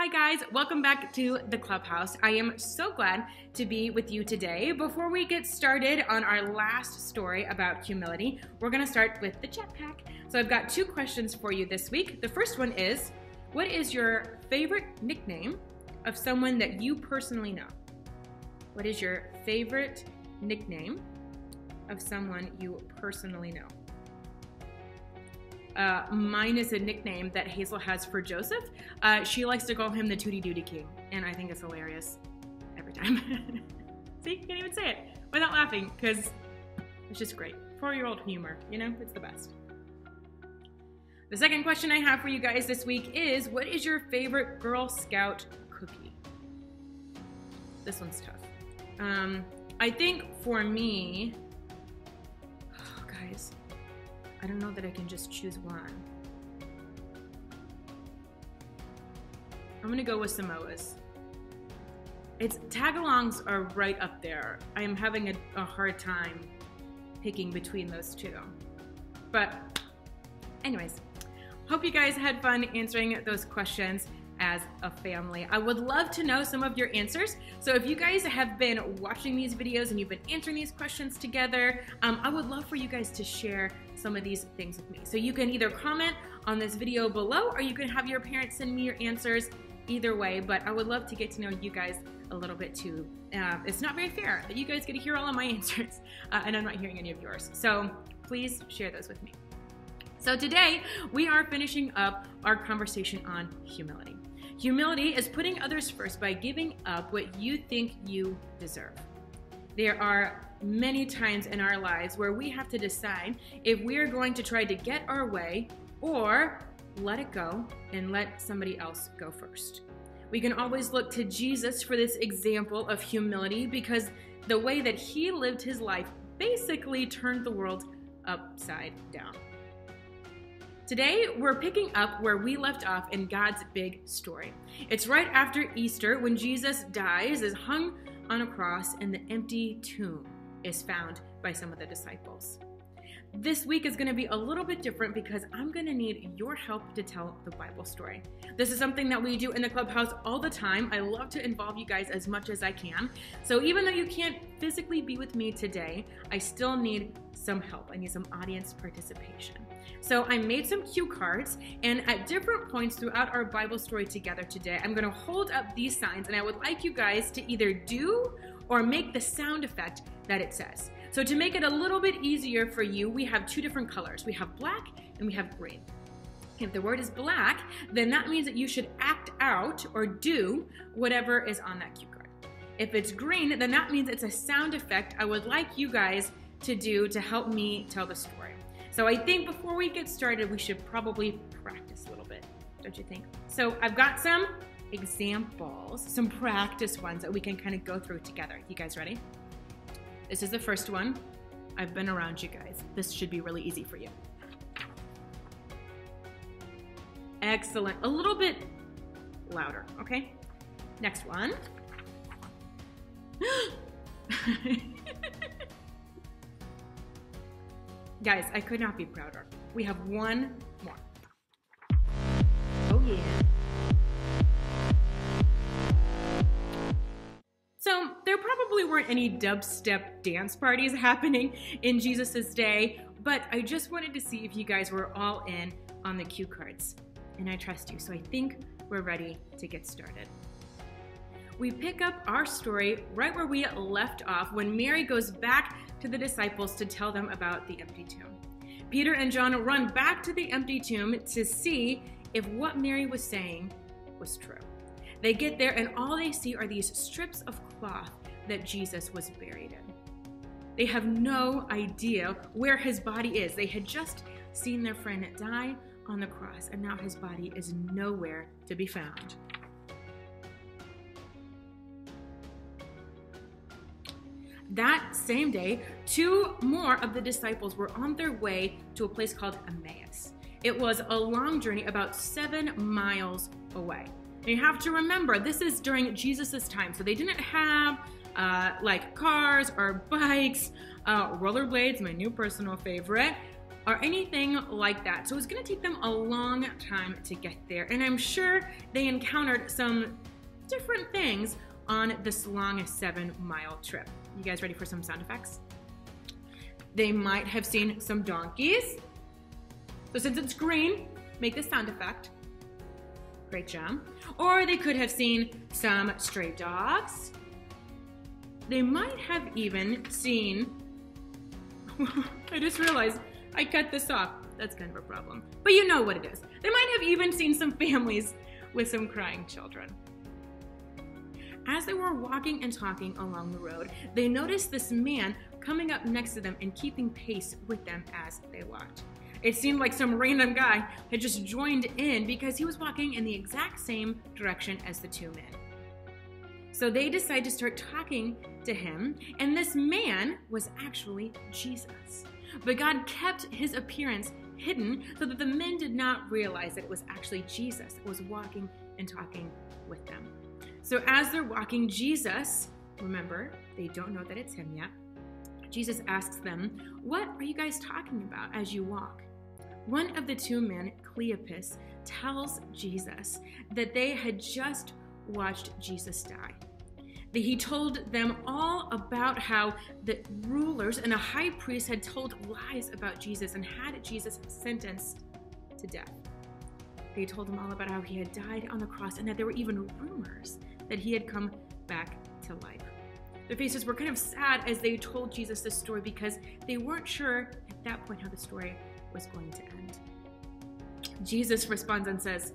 Hi, guys. Welcome back to the Clubhouse. I am so glad to be with you today. Before we get started on our last story about humility, we're going to start with the jetpack. So, I've got two questions for you this week. The first one is What is your favorite nickname of someone that you personally know? What is your favorite nickname of someone you personally know? Uh, mine is a nickname that Hazel has for Joseph. Uh, she likes to call him the Tootie Duty King, and I think it's hilarious every time. See, can't even say it without laughing because it's just great. Four year old humor, you know, it's the best. The second question I have for you guys this week is What is your favorite Girl Scout cookie? This one's tough. Um, I think for me, I don't know that I can just choose one. I'm gonna go with Samoa's. It's tagalongs are right up there. I am having a, a hard time picking between those two. But anyways, hope you guys had fun answering those questions as a family. I would love to know some of your answers. So if you guys have been watching these videos and you've been answering these questions together, um, I would love for you guys to share some of these things with me. So you can either comment on this video below or you can have your parents send me your answers either way, but I would love to get to know you guys a little bit too. Uh, it's not very fair that you guys get to hear all of my answers uh, and I'm not hearing any of yours. So please share those with me. So today we are finishing up our conversation on humility. Humility is putting others first by giving up what you think you deserve. There are many times in our lives where we have to decide if we are going to try to get our way or let it go and let somebody else go first. We can always look to Jesus for this example of humility because the way that he lived his life basically turned the world upside down. Today, we're picking up where we left off in God's big story. It's right after Easter when Jesus dies, is hung on a cross, and the empty tomb is found by some of the disciples. This week is going to be a little bit different because I'm going to need your help to tell the Bible story. This is something that we do in the clubhouse all the time. I love to involve you guys as much as I can. So even though you can't physically be with me today, I still need some help. I need some audience participation. So I made some cue cards, and at different points throughout our Bible story together today, I'm going to hold up these signs, and I would like you guys to either do or make the sound effect that it says. So to make it a little bit easier for you, we have two different colors. We have black and we have green. If the word is black, then that means that you should act out or do whatever is on that cue card. If it's green, then that means it's a sound effect I would like you guys to do to help me tell the story. So I think before we get started, we should probably practice a little bit, don't you think? So I've got some examples, some practice ones that we can kind of go through together. You guys ready? This is the first one. I've been around you guys. This should be really easy for you. Excellent. A little bit louder, okay? Next one. Guys, I could not be prouder. We have one more. Oh, yeah. Probably weren't any dubstep dance parties happening in Jesus' day, but I just wanted to see if you guys were all in on the cue cards. And I trust you, so I think we're ready to get started. We pick up our story right where we left off when Mary goes back to the disciples to tell them about the empty tomb. Peter and John run back to the empty tomb to see if what Mary was saying was true. They get there, and all they see are these strips of cloth that Jesus was buried in. They have no idea where his body is. They had just seen their friend die on the cross, and now his body is nowhere to be found. That same day, two more of the disciples were on their way to a place called Emmaus. It was a long journey, about seven miles away. And you have to remember, this is during Jesus' time, so they didn't have uh, like cars or bikes, uh, rollerblades, my new personal favorite, or anything like that. So it's to take them a long time to get there. And I'm sure they encountered some different things on this long seven mile trip. You guys ready for some sound effects? They might have seen some donkeys. So since it's green, make the sound effect. Great job. Or they could have seen some stray dogs. They might have even seen, I just realized I cut this off. That's kind of a problem. But you know what it is. They might have even seen some families with some crying children. As they were walking and talking along the road, they noticed this man coming up next to them and keeping pace with them as they walked. It seemed like some random guy had just joined in because he was walking in the exact same direction as the two men. So they decide to start talking to him, and this man was actually Jesus. But God kept his appearance hidden so that the men did not realize that it was actually Jesus that was walking and talking with them. So as they're walking, Jesus, remember, they don't know that it's him yet. Jesus asks them, What are you guys talking about as you walk? One of the two men, Cleopas, tells Jesus that they had just watched Jesus die. That he told them all about how the rulers and a high priest had told lies about Jesus and had Jesus sentenced to death. They told him all about how he had died on the cross and that there were even rumors that he had come back to life. Their faces were kind of sad as they told Jesus this story because they weren't sure at that point how the story was going to end. Jesus responds and says,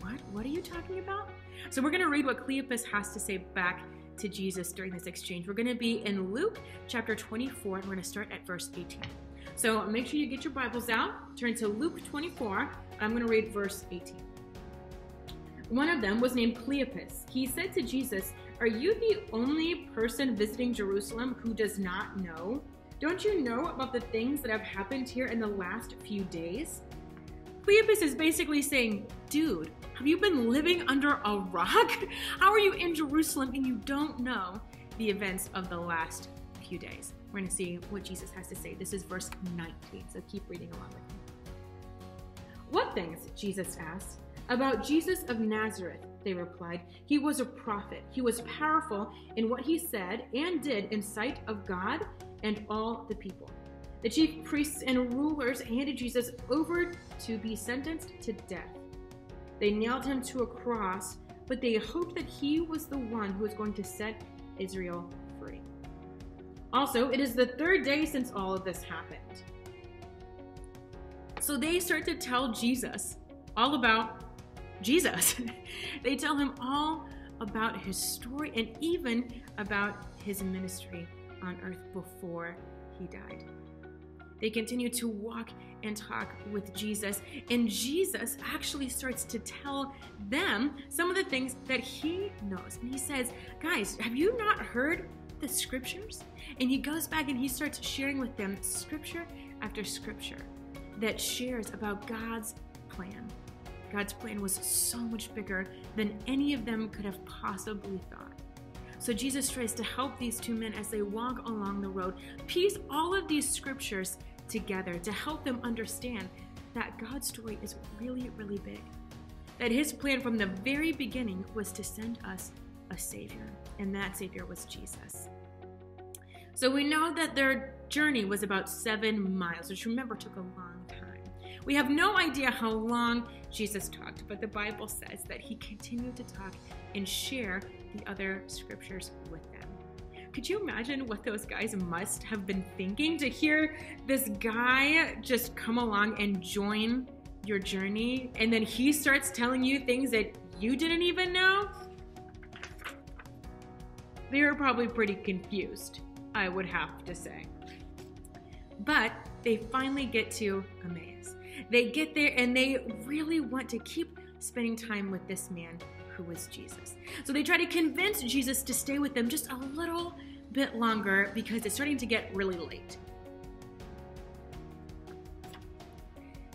What? What are you talking about? So we're going to read what Cleopas has to say back to Jesus during this exchange. We're going to be in Luke chapter 24, and we're going to start at verse 18. So make sure you get your Bibles out, turn to Luke 24. I'm going to read verse 18. One of them was named Cleopas. He said to Jesus, Are you the only person visiting Jerusalem who does not know? Don't you know about the things that have happened here in the last few days? Cleopas is basically saying, Dude, have you been living under a rock? How are you in Jerusalem and you don't know the events of the last few days? We're going to see what Jesus has to say. This is verse 19, so keep reading along with me. What things? Jesus asked. About Jesus of Nazareth, they replied. He was a prophet. He was powerful in what he said and did in sight of God and all the people. The chief priests and rulers handed Jesus over to be sentenced to death. They nailed him to a cross, but they hoped that he was the one who was going to set Israel free. Also, it is the third day since all of this happened. So they start to tell Jesus all about Jesus. they tell him all about his story and even about his ministry on earth before he died. They continue to walk and talk with Jesus, and Jesus actually starts to tell them some of the things that he knows. And he says, Guys, have you not heard the scriptures? And he goes back and he starts sharing with them scripture after scripture that shares about God's plan God's plan was so much bigger than any of them could have possibly thought. So Jesus tries to help these two men as they walk along the road, piece all of these scriptures together to help them understand that God's story is really, really big. That his plan from the very beginning was to send us a Savior, and that Savior was Jesus. So we know that their journey was about seven miles, which remember took a long time. We have no idea how long Jesus talked, but the Bible says that he continued to talk and share the other scriptures with them. Could you imagine what those guys must have been thinking to hear this guy just come along and join your journey and then he starts telling you things that you didn't even know? They were probably pretty confused, I would have to say. But they finally get to Emmaus. They get there and they really want to keep spending time with this man who was Jesus. So they try to convince Jesus to stay with them just a little bit longer because it's starting to get really late.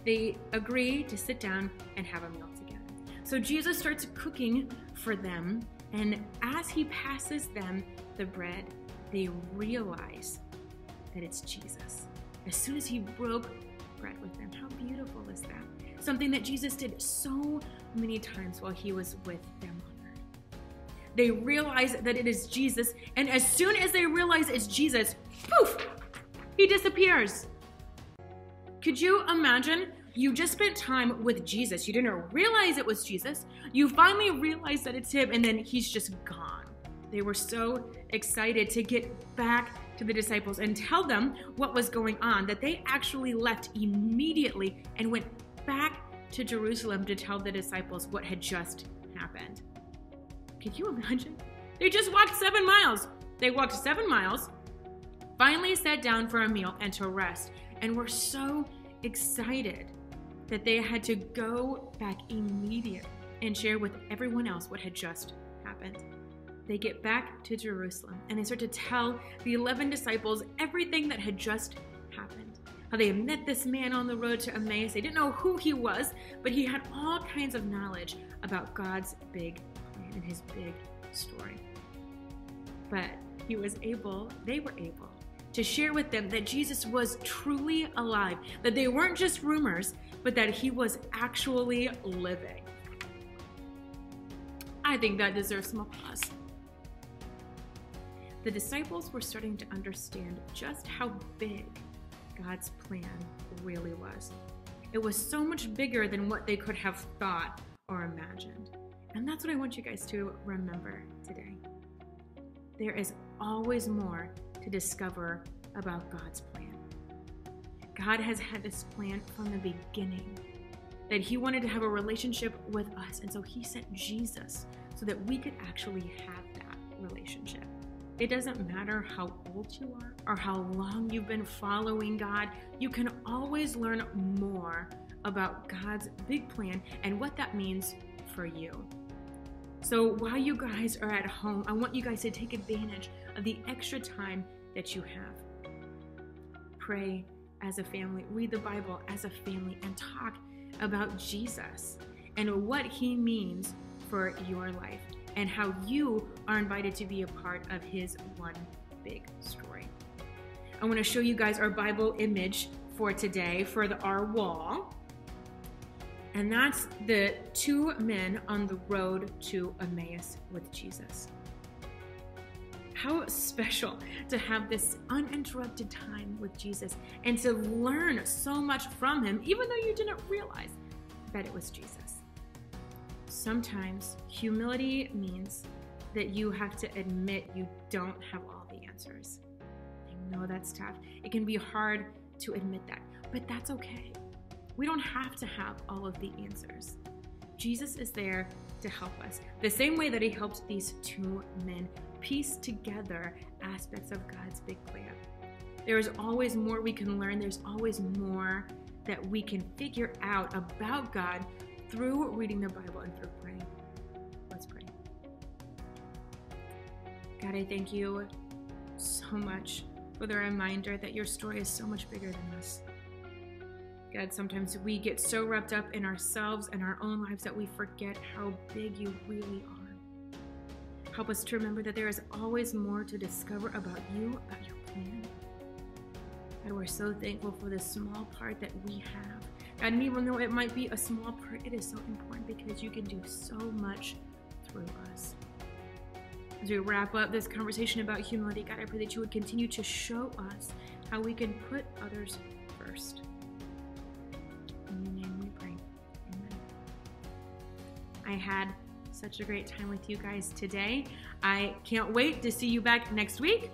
They agree to sit down and have a meal together. So Jesus starts cooking for them, and as he passes them the bread, they realize that it's Jesus. As soon as he broke bread with them. Something that Jesus did so many times while he was with them. They realize that it is Jesus, and as soon as they realize it's Jesus, poof, he disappears. Could you imagine? You just spent time with Jesus. You didn't realize it was Jesus. You finally realize that it's him, and then he's just gone. They were so excited to get back to the disciples and tell them what was going on that they actually left immediately and went back to Jerusalem to tell the disciples what had just happened. Can you imagine? They just walked seven miles. They walked seven miles, finally sat down for a meal and to rest, and were so excited that they had to go back immediately and share with everyone else what had just happened. They get back to Jerusalem and they start to tell the 11 disciples everything that had just happened. How they had met this man on the road to Emmaus. They didn't know who he was, but he had all kinds of knowledge about God's big plan and his big story. But he was able, they were able to share with them that Jesus was truly alive, that they weren't just rumors, but that he was actually living. I think that deserves some applause. The disciples were starting to understand just how big God's plan really was. It was so much bigger than what they could have thought or imagined. And that's what I want you guys to remember today. There is always more to discover about God's plan. God has had this plan from the beginning that He wanted to have a relationship with us. And so He sent Jesus so that we could actually have that relationship. It doesn't matter how old you are or how long you've been following God, you can always learn more about God's big plan and what that means for you. So while you guys are at home, I want you guys to take advantage of the extra time that you have. Pray as a family, read the Bible as a family, and talk about Jesus and what he means for your life and how you are invited to be a part of his one big story. I want to show you guys our Bible image for today for the, our wall. And that's the two men on the road to Emmaus with Jesus. How special to have this uninterrupted time with Jesus and to learn so much from him, even though you didn't realize that it was Jesus. Sometimes humility means that you have to admit you don't have all the answers. I know that's tough. It can be hard to admit that, but that's okay. We don't have to have all of the answers. Jesus is there to help us, the same way that he helped these two men piece together aspects of God's big plan. There is always more we can learn, there's always more that we can figure out about God through reading the Bible and through praying. Let's pray. God, I thank you so much for the reminder that your story is so much bigger than us. God, sometimes we get so wrapped up in ourselves and our own lives that we forget how big you really are. Help us to remember that there is always more to discover about you, about your plan. God, we're so thankful for the small part that we have. And even though it might be a small part, it is so important because you can do so much through us. As we wrap up this conversation about humility, God, I pray that you would continue to show us how we can put others first. In your name we pray. Amen. I had such a great time with you guys today. I can't wait to see you back next week.